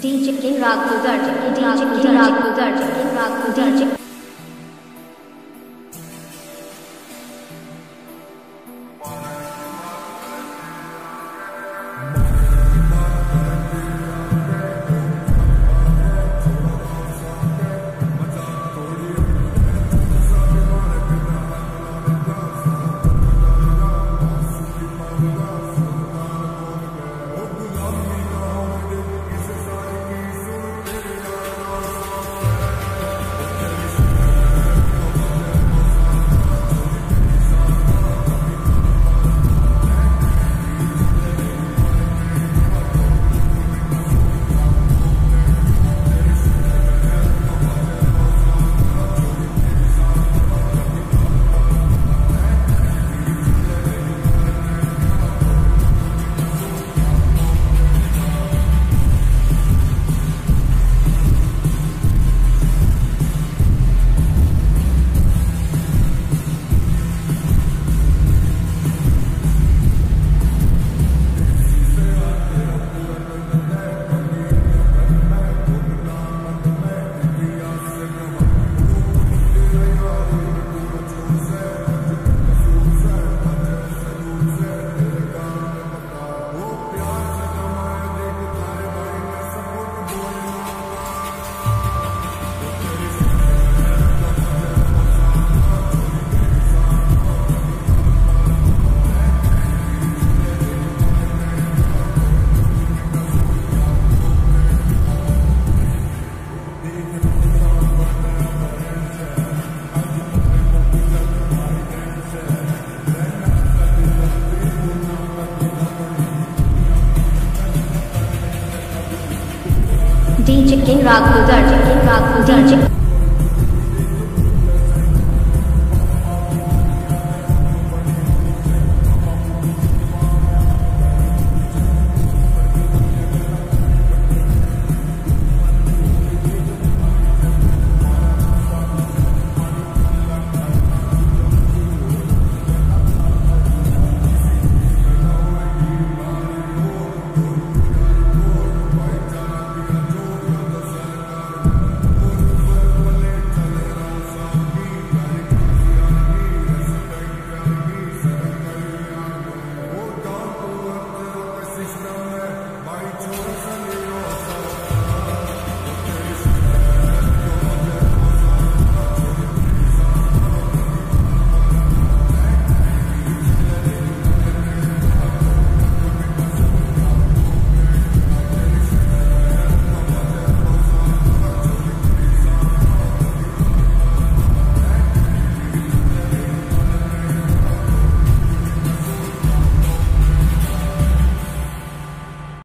DJ King Rock Pugar, DJ King Rag Pugar, King Rock Pugar, DJ King Rag Pugar, King Rag Pugar,